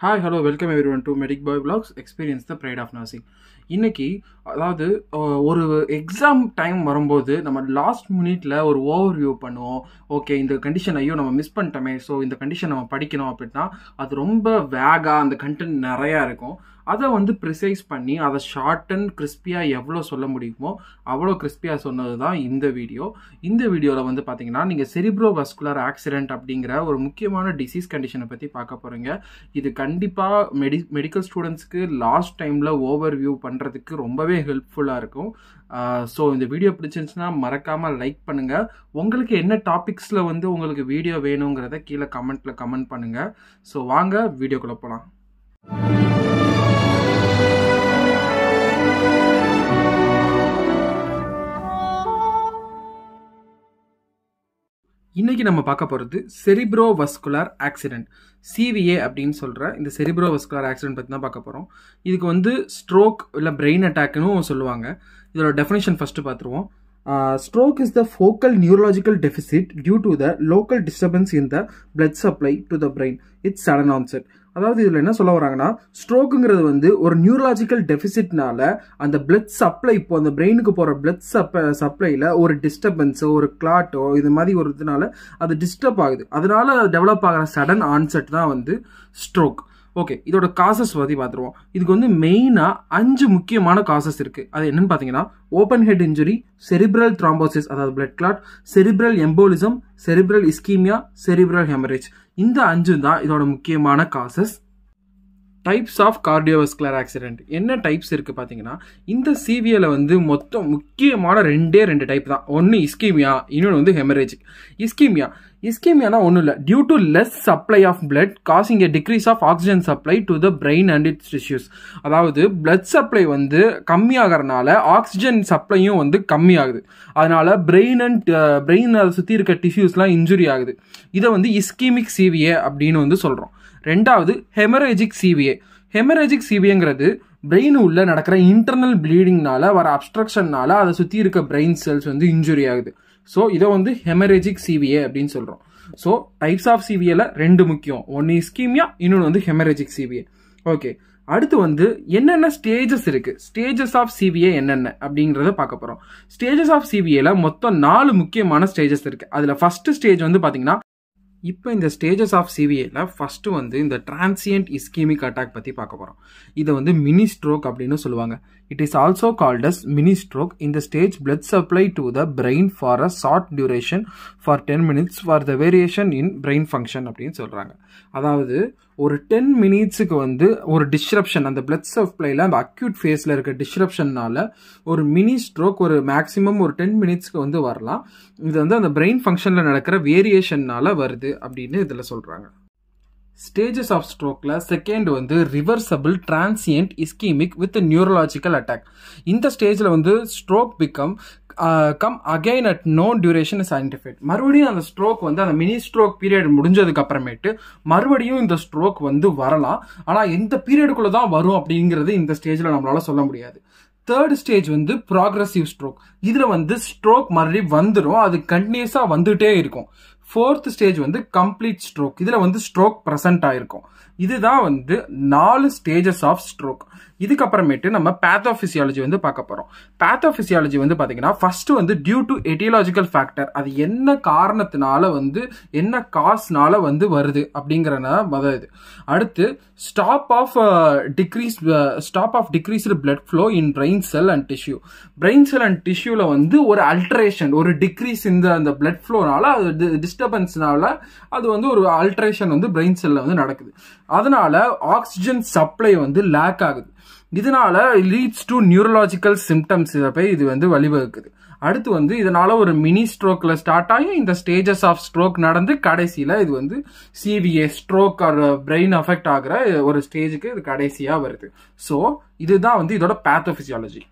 Hi hello welcome everyone to medic boy blogs experience the pride of nursing இன்றைக்கி அதாவது ஒரு exam time வரும்போது நம்ம லாஸ்ட் மினிட்ல ஒரு ஓவர் வியூ பண்ணுவோம். ஓகே இந்த கண்டிஷன் ஐயோ நம்ம மிஸ் பண்ணிட்டோமே. ஸோ இந்த கண்டிஷன் நம்ம படிக்கணும் அப்படின்னா அது ரொம்ப வேகாக அந்த கண்டென்ட் நிறையா இருக்கும். அதை வந்து ப்ரிசைஸ் பண்ணி அதை ஷார்ட் அண்ட் கிறிஸ்பியாக எவ்வளோ சொல்ல முடியுமோ அவ்வளோ கிறிஸ்பியாக சொன்னது தான் இந்த வீடியோ இந்த வீடியோவில் வந்து பார்த்தீங்கன்னா நீங்கள் செரிப்ரோ வஸ்குலர் ஆக்சிடென்ட் அப்படிங்கிற ஒரு முக்கியமான டிசீஸ் கண்டிஷனை பற்றி பார்க்க போகிறீங்க இது கண்டிப்பாக மெடி மெடிக்கல் ஸ்டூடெண்ட்ஸ்க்கு லாஸ்ட் டைமில் ஓவர் வியூ பண்ணுறதுக்கு ரொம்பவே ஹெல்ப்ஃபுல்லாக இருக்கும். ஸோ இந்த வீடியோ பிடிச்சிருந்துச்சுன்னா மறக்காமல் லைக் பண்ணுங்கள் உங்களுக்கு என்ன டாபிக்ஸில் வந்து உங்களுக்கு வீடியோ வேணுங்கிறத கீழே கமெண்ட்டில் கமெண்ட் பண்ணுங்கள் ஸோ வாங்க வீடியோக்குள்ளே போகலாம் இன்னைக்கு நம்ம பார்க்க போகிறது செரிப்ரோ வஸ்குலார் ஆக்சிடென்ட் சிவிஏ அப்படின்னு சொல்கிற இந்த செரிப்ரோ வஸ்குலார் ஆக்சிடென்ட் பற்றி தான் பார்க்க போகிறோம் இதுக்கு வந்து ஸ்ட்ரோக் இல்லை பிரெயின் அட்டாக்னு சொல்லுவாங்க. இதோட டெஃபினேஷன் ஃபஸ்ட்டு பார்த்துருவோம். Stroke is the focal neurological deficit due to the local disturbance in the blood supply to the brain it's sudden onset அதாவது இதில் என்ன சொல்ல வராங்கன்னா ஸ்ட்ரோக்குங்கிறது வந்து ஒரு நியூரலாஜிக்கல் டெஃபிசிட்னால அந்த பிளட் சப்ளை இப்போ அந்த பிரெயினுக்கு போகிற பிளட் சப்ளை சப்ளையில் ஒரு டிஸ்டர்பன்ஸோ ஒரு கிளாட்டோ இது மாதிரி ஒரு இதனால அது டிஸ்டர்ப் ஆகுது. அதனால டெவலப் ஆகிற சடன் ஆன்செட் தான் வந்து ஸ்ட்ரோக் ஓகே இதோட காசஸ் பற்றி பார்த்துருவோம் இதுக்கு வந்து மெயினாக அஞ்சு முக்கியமான காசஸ் இருக்குது அது என்னன்னு பார்த்தீங்கன்னா open head injury cerebral thrombosis அதாவது blood clot cerebral embolism cerebral ischaemia cerebral haemorrhage இந்த அஞ்சு தான் இதோட முக்கியமான causes types of cardiovascular accident என்ன டைப்ஸ் இருக்குது பார்த்தீங்கன்னா இந்த சிவியில் வந்து மொத்தம் முக்கியமான ரெண்டே ரெண்டு டைப் தான். ஒன்று இஸ்கீமியா இன்னொன்று வந்து ஹெமரேஜ் இஸ்கீமியா இஸ்கீமியானா ஒன்றும் இல்லை. Due to less supply of blood causing a decrease of oxygen supply to the brain and its tissues அதாவது பிளட் சப்ளை வந்து கம்மியாகிறனால ஆக்சிஜன் சப்ளையும் வந்து கம்மியாகுது. அதனால பிரெயின் அண்ட் பிரெயின் அதை சுற்றி இருக்க டிஷ்யூஸ்லாம் இன்ஜுரி ஆகுது. இதை வந்து இஸ்கீமிக் சிவிஏ அப்படின்னு வந்து சொல்கிறோம் ரெண்டாவது ஹெமரேஜிக் சிவிஏ ஹெமரேஜிக் சிவிஏங்கிறது பிரெயின் உள்ள நடக்கிற இன்டர்னல் ப்ளீடிங்னால வர அப்ஸ்ட்ரக்ஷன்னால அதை சுற்றி இருக்க பிரெயின் செல்ஸ் வந்து இன்ஜுரி ஆகுது. ஸோ இதை வந்து ஹெமரேஜிக் சிவிஏ அப்படின்னு சொல்கிறோம் ஸோ டைப்ஸ் ஆஃப் சிவிஏல ரெண்டு முக்கியம். ஒன்று இஸ்கீமியா இன்னொன்று வந்து ஹெமரேஜிக் சிவிஏ ஓகே அடுத்து வந்து என்னென்ன ஸ்டேஜஸ் இருக்கு? ஸ்டேஜஸ் ஆஃப் சிவிஏ என்னென்ன? அப்படிங்கிறத பார்க்க போகிறோம் ஸ்டேஜஸ் ஆஃப் சிவிஏல மொத்தம் நாலு முக்கியமான ஸ்டேஜஸ் இருக்கு. அதில் ஃபர்ஸ்ட் ஸ்டேஜ் வந்து பார்த்தீங்கன்னா இப்போ இந்த ஸ்டேஜஸ் ஆஃப் சிவிஏல ஃபஸ்ட்டு வந்து இந்த டிரான்சியன்ட் இஸ்கீமிக் அட்டாக் பற்றி பார்க்க போகிறோம் இதை வந்து மினி ஸ்ட்ரோக் அப்படின்னு சொல்லுவாங்க. It is also called as mini stroke இந்த stage blood supply to the brain for a short duration for ten minutes for the variation in brain function அப்படின்னு சொல்கிறாங்க அதாவது ஒரு டென் மினிட்ஸுக்கு வந்து ஒரு டிஸ்ரப்ஷன் அந்த பிளட் சப்ளைல அந்த அக்யூட் ஃபேஸில் இருக்க டிஸ்ரப்ஷன்னால ஒரு மினி ஸ்ட்ரோக் ஒரு மேக்ஸிமம் ஒரு டென் மினிட்ஸ்க்கு வந்து வரலாம். இது வந்து அந்த பிரெயின் ஃபங்க்ஷனில் நடக்கிற வேரியேஷன்னால வருது அப்படின்னு இதில் சொல்கிறாங்க ஸ்டேஜஸ் ஆஃப் ஸ்ட்ரோக்கில் செகண்ட் வந்து reversible transient ischaemic with neurological attack இந்த ஸ்டேஜில் வந்து stroke become come again at no duration is identified மறுபடியும் அந்த ஸ்ட்ரோக் வந்து அந்த மினி ஸ்ட்ரோக் பீரியட் முடிஞ்சதுக்கு அப்புறமேட்டு மறுபடியும் இந்த ஸ்ட்ரோக் வந்து வரலாம். ஆனால் எந்த பீரியடுக்குள்ளே தான் வரும் அப்படிங்கிறது இந்த ஸ்டேஜில் நம்மளால சொல்ல முடியாது. தேர்ட் ஸ்டேஜ் வந்து ப்ராக்ரஸிவ் ஸ்ட்ரோக் இதில் வந்து ஸ்ட்ரோக் மறுபடியும் வந்துடும் அது கண்டினியூஸாக வந்துகிட்டே இருக்கும். ஃபோர்த் ஸ்டேஜ் வந்து கம்ப்ளீட் ஸ்ட்ரோக் இதில் வந்து ஸ்ட்ரோக் ப்ரெசன்ட் ஆயிருக்கும். இதுதான் வந்து நாலு ஸ்டேஜஸ் ஆஃப் ஸ்ட்ரோக் இதுக்கப்புறமேட்டு நம்ம பேத்தோஃபிசியாலஜி வந்து பார்க்க போகிறோம் பேத்தோஃபிசியாலஜி வந்து பார்த்தீங்கன்னா ஃபர்ஸ்ட் வந்து டியூ டு எட்டியலாஜிக்கல் ஃபேக்டர் அது என்ன காரணத்தினால வந்து என்ன காஸ்னால வந்து வருது அப்படிங்கிறன மொதல் இது. அடுத்து stop of decrease stop of decreased blood flow in brain cell and tissue brain cell and டிஷ்யூவில் வந்து ஒரு அல்ட்ரேஷன் ஒரு டிக்ரீஸ் இந்த அந்த பிளட் ஃப்ளோனால அது டிஸ்டர்பன்ஸ்னால அது வந்து ஒரு அல்ட்ரேஷன் வந்து பிரெயின் செல்ல வந்து நடக்குது. அதனால ஆக்சிஜன் சப்ளை வந்து லேக் ஆகுது. இதனால லீட்ஸ் டு நியூரலாஜிக்கல் சிம்டம்ஸ் இதை போய் இது வந்து வழிவகுக்குது. அடுத்து வந்து இதனால ஒரு மினி ஸ்ட்ரோக்ல ஸ்டார்ட் ஆகி இந்த ஸ்டேஜஸ் ஆஃப் ஸ்ட்ரோக் நடந்து கடைசியில இது வந்து CVA stroke or brain affect ஆகிற ஒரு ஸ்டேஜுக்கு இது கடைசியா வருது. ஸோ இதுதான் வந்து இதோட பேத்தோபிசியாலஜி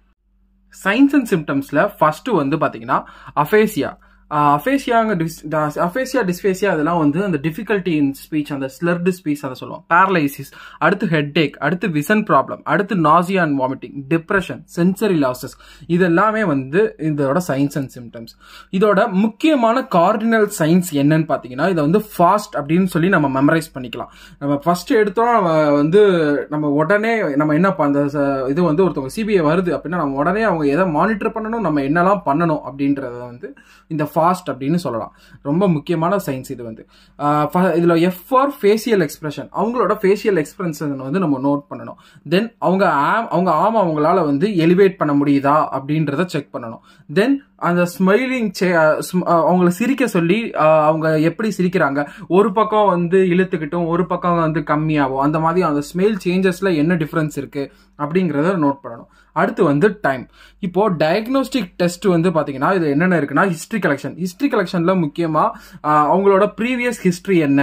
சயின்ஸ் அண்ட் சிம்டம்ஸ்ல ஃபர்ஸ்ட் வந்து பாத்தீங்கன்னா அஃபேசியா அஃபேசியாங்க அஃபேசியா டிஸ்பேசியா அதெல்லாம் வந்து அந்த டிஃபிகல்ட்டி இன் ஸ்பீச் அந்த ஸ்லர்டு ஸ்பீச் அதை சொல்லுவோம் பேரலைசிஸ் அடுத்து ஹெட் அடுத்து விசன் ப்ராப்ளம் அடுத்து nausea and vomiting depression sensory losses இதெல்லாமே வந்து இதோட சயின்ஸ் அண்ட் சிம்டம்ஸ் இதோட முக்கியமான கார்டினல் சயின்ஸ் என்னன்னு பார்த்தீங்கன்னா இதை வந்து ஃபாஸ்ட் அப்படின்னு சொல்லி நம்ம மெமரைஸ் பண்ணிக்கலாம். நம்ம ஃபர்ஸ்ட் எடுத்தோம் நம்ம வந்து நம்ம உடனே நம்ம என்ன அந்த இது வந்து ஒருத்தவங்க சிபிஐ வருது அப்படின்னா நம்ம உடனே அவங்க எதை மானிட்டர் பண்ணணும் நம்ம என்னெல்லாம் பண்ணணும் அப்படின்றத வந்து இந்த ஃபாஸ்ட் அப்படின்னு சொல்லலாம். ரொம்ப முக்கியமான சயின்ஸ் இது வந்து. இதில் எஃப் ஃபார் ஃபேஷியல் எக்ஸ்பிரஷன் அவங்களோட ஃபேஷியல் எக்ஸ்பிரஷன் வந்து நம்ம நோட் பண்ணணும். தென் அவங்க ஆம் அவங்க ஆம் அவங்களால வந்து எலிவேட் பண்ண முடியுதா அப்படின்றத செக் பண்ணணும். தென் அந்த ஸ்மைலிங் அவங்கள சிரிக்க சொல்லி அவங்க எப்படி சிரிக்கிறாங்க? ஒரு பக்கம் வந்து இழுத்துக்கிட்டும் ஒரு பக்கம் வந்து கம்மியாகும். அந்த மாதிரி அந்த ஸ்மெயில் சேஞ்சஸில் என்ன டிஃப்ரென்ஸ் இருக்குது அப்படிங்கிறத நோட் பண்ணணும். அடுத்து வந்து டைம் இப்போது டயக்னோஸ்டிக் டெஸ்ட் வந்து பார்த்தீங்கன்னா இது என்னென்ன இருக்குன்னா ஹிஸ்ட்ரி கலெக்ஷன் ஹிஸ்ட்ரி கலெக்ஷனில் முக்கியமாக அவங்களோட ப்ரீவியஸ் ஹிஸ்ட்ரி என்ன?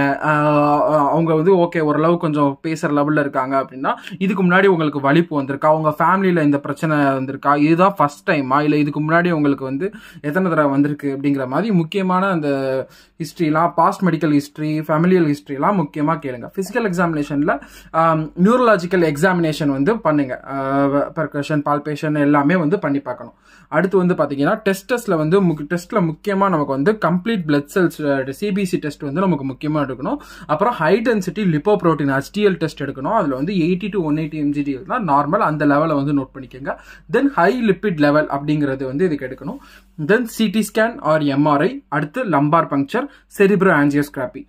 அவங்க வந்து ஓகே ஓரளவு கொஞ்சம் பேசுகிற லெவலில் இருக்காங்க அப்படின்னா இதுக்கு முன்னாடி உங்களுக்கு வலிப்பு வந்திருக்கா? அவங்க ஃபேமிலியில் இந்த பிரச்சனை வந்திருக்கா? இதுதான் ஃபர்ஸ்ட் டைமா இல்லை இதுக்கு முன்னாடி உங்களுக்கு வந்து எத்தனை தடவை வந்திருக்கு அப்படிங்கிற மாதிரி முக்கியமான அந்த ஹிஸ்ட்ரிலாம் பாஸ்ட் மெடிக்கல் ஹிஸ்ட்ரி ஃபேமிலியல் ஹிஸ்ட்ரிலாம் முக்கியமாக கேளுங்க. ஃபிசிக்கல் எக்ஸாமினேஷனில் நியூரலாஜிக்கல் எக்ஸாமினேஷன் வந்து பண்ணுங்க. பர்கஷன் பால்பேஷன் எல்லாமே வந்து பண்ணி பார்க்கணும். அடுத்து வந்து பார்த்தீங்கன்னா டெஸ்டஸில் வந்து டெஸ்ட்டில் முக்கியமாக நமக்கு வந்து complete blood cells CBC test வந்து நமக்கு முக்கியமாக எடுக்கணும். அப்புறம் high density lipoprotein HDL test எடுக்கணும். அதில் வந்து eighty to one eighty MGDL தான் நார்மல் அந்த லெவலை வந்து நோட் பண்ணிக்கோங்க. தென் ஹை லிப்பிட் லெவல் அப்படிங்கிறது வந்து இதுக்கு எடுக்கணும். Then CT scan or MRI அடுத்து lumbar puncture cerebro angiography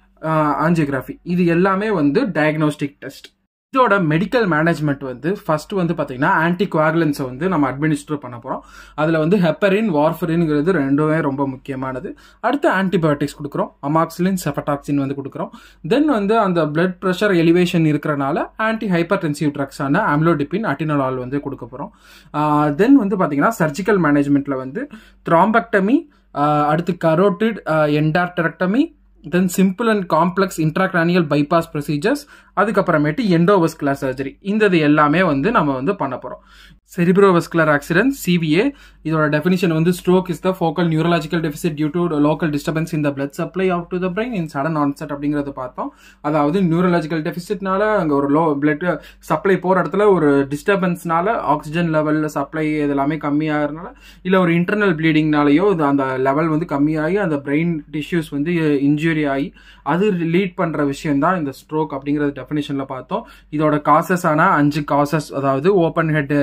angiography இது எல்லாமே வந்து டயக்னோஸ்டிக் டெஸ்ட் இதோட மெடிக்கல் மேனேஜ்மெண்ட் வந்து ஃபர்ஸ்ட் வந்து பார்த்தீங்கன்னா ஆன்டி குவாகுலன்ஸை வந்து நம்ம அட்மினிஸ்டர் பண்ண போகிறோம் அதில் வந்து ஹெப்பரின் வார்ஃபரின்ங்கிறது ரெண்டுமே ரொம்ப முக்கியமானது. அடுத்து ஆன்டிபயோட்டிக்ஸ் கொடுக்குறோம். அமாக்சிலின் செஃபடாக்சின் வந்து கொடுக்குறோம். தென் வந்து அந்த பிளட் ப்ரெஷர் எலிவேஷன் இருக்கிறனால ஆன்டி ஹைப்பர் டென்சிவ் ட்ரக்ஸான ஆம்லோடிபின் அட்டினலால் வந்து கொடுக்க போகிறோம் தென் வந்து பார்த்தீங்கன்னா சர்ஜிக்கல் மேனேஜ்மெண்ட்டில் வந்து த்ராம்பக்டமி அடுத்து carotid endarterectomy then simple and complex intracranial bypass procedures அதுக்கப்புறமேட்டு எண்டோவஸ்குலர் சர்ஜரி இந்த இது எல்லாமே வந்து நம்ம வந்து பண்ண போகிறோம் செரிப்ரோவஸ்குலர் ஆக்சிடென்ட் சிவிஏ இதோட டெஃபினிஷன் வந்து stroke is the focal neurological deficit due to local disturbance இந்த blood supply of to the brain in sudden onset அப்படிங்கிறத பார்த்தோம். அதாவது நியூரலாஜிக்கல் டெஃபிசிட்னால அங்கே ஒரு லோ பிளட் சப்ளை போகிற இடத்துல ஒரு டிஸ்டர்பன்ஸ்னால ஆக்சிஜன் லெவலில் சப்ளை இது எல்லாமே கம்மியாகிறதுனால இல்லை ஒரு இன்டர்னல் ப்ளீடிங்னாலேயோ அந்த லெவல் வந்து கம்மியாகி அந்த பிரெயின் டிஷ்யூஸ் வந்து இன்ஜுரி ஆகி அது லீட் பண்ணுற விஷயம் தான் இந்த ஸ்ட்ரோக் அப்படிங்கிறது டெஃபினேஷனில் பார்த்தோம். இதோட காசஸ் ஆனால் அஞ்சு காசஸ் அதாவது open head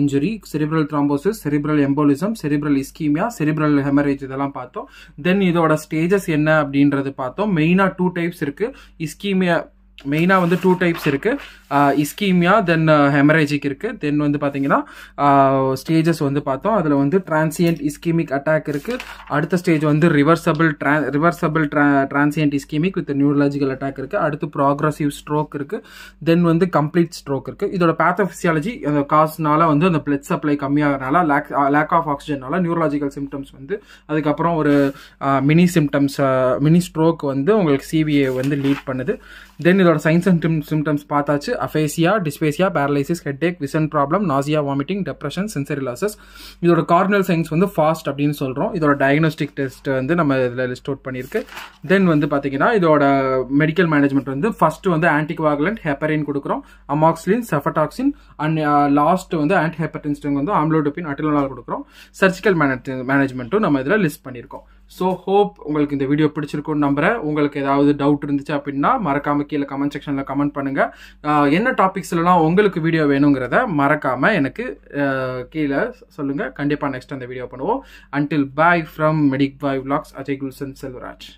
injury cerebral thrombosis cerebral embolism cerebral ischaemia cerebral haemorrhage இதெல்லாம் பார்த்தோம். தென் இதோட ஸ்டேஜஸ் என்ன அப்படின்றது பார்த்தோம். மெயினாக டூ டைப்ஸ் இருக்குது இஸ்கீமியா மெயினாக வந்து டூ டைப்ஸ் இருக்குது இஸ்கீமியா தென் ஹெமரேஜிக் இருக்குது தென் வந்து பார்த்தீங்கன்னா ஸ்டேஜஸ் வந்து பார்த்தோம். அதில் வந்து டிரான்சியன்ட் இஸ்கீமிக் அட்டாக் இருக்குது அடுத்த ஸ்டேஜ் வந்து reversible draw reversible transient ischaemic with neurological attack இருக்குது அடுத்து ப்ராக்ரஸிவ் ஸ்ட்ரோக் இருக்குது தென் வந்து கம்ப்ளீட் ஸ்ட்ரோக் இருக்குது இதோட பேத்தோஃபிசியாலஜி அந்த காசுனால வந்து அந்த பிளட் சப்ளை கம்மியாகிறனால லேக் லேக் ஆஃப் ஆக்சிஜனால நியூரலாஜிக்கல் சிம்டம்ஸ் வந்து அதுக்கப்புறம் ஒரு மினி சிம்டம்ஸ் மினி ஸ்ட்ரோக் வந்து உங்களுக்கு சிவிஏ வந்து லீட் பண்ணுது. தென் இதோட சயின்ஸ் அண்ட் சிம்டம்ஸ் பார்த்தாச்சு. Aphasia dysphasia paralysis headache vision problem nausea vomiting depression sensory losses இதோட கார்னல் சயின்ஸ் வந்து ஃபாஸ்ட் அப்படின்னு சொல்கிறோம் இதோட டயக்னோஸ்டிக் டெஸ்ட் வந்து நம்ம இதில் லிஸ்ட் அவுட் பண்ணியிருக்கு. தென் வந்து பார்த்தீங்கன்னா இதோட மெடிக்கல் மேனேஜ்மெண்ட் வந்து ஃபர்ஸ்ட் வந்து ஆன்டிகுவாகுலண்ட் ஹெப்பரின் கொடுக்குறோம். அமாக்ஸ்லின் செஃபடாக்சின் அண்ட் லாஸ்ட் வந்து ஆன்டி ஹெப்பரின்ஸ்டிங் வந்து ஆம்லோடோபின் அட்டிலோனால் கொடுக்குறோம். சர்ஜிக்கல் மேனேஜ் மேனேஜ்மெண்ட்டும் நம்ம இதில் லிஸ்ட் பண்ணியிருக்கோம். ஸோ ஹோப் உங்களுக்கு இந்த வீடியோ பிடிச்சிருக்கும்னு நம்புகிறேன் உங்களுக்கு ஏதாவது டவுட் இருந்துச்சு அப்படின்னா மறக்காமல் கீழே கமெண்ட் செக்ஷனில் கமெண்ட் பண்ணுங்கள் என்ன டாபிக்ஸ்லாம் உங்களுக்கு வீடியோ வேணுங்கிறத மறக்காமல் எனக்கு கீழே சொல்லுங்கள் கண்டிப்பாக நெக்ஸ்ட் அந்த வீடியோ பண்ணுவோம். Until bye from medic boy vlogs Ajay Gulshan Selvaraj